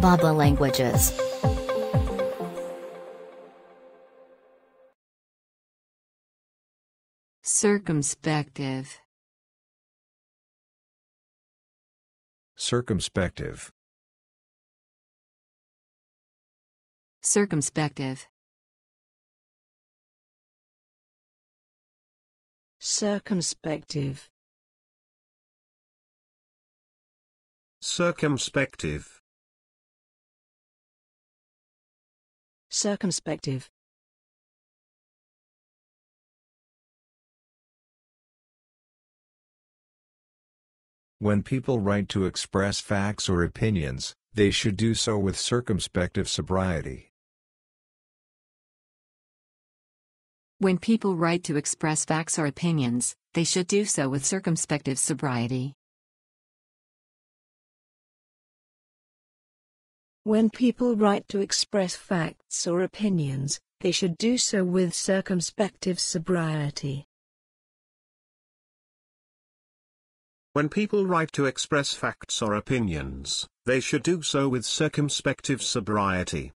bab.la languages. Circumspective. Circumspective. Circumspective. Circumspective. Circumspective. Circumspective. When people write to express facts or opinions, they should do so with circumspective sobriety. When people write to express facts or opinions, they should do so with circumspective sobriety. When people write to express facts or opinions, they should do so with circumspective sobriety. When people write to express facts or opinions, they should do so with circumspective sobriety.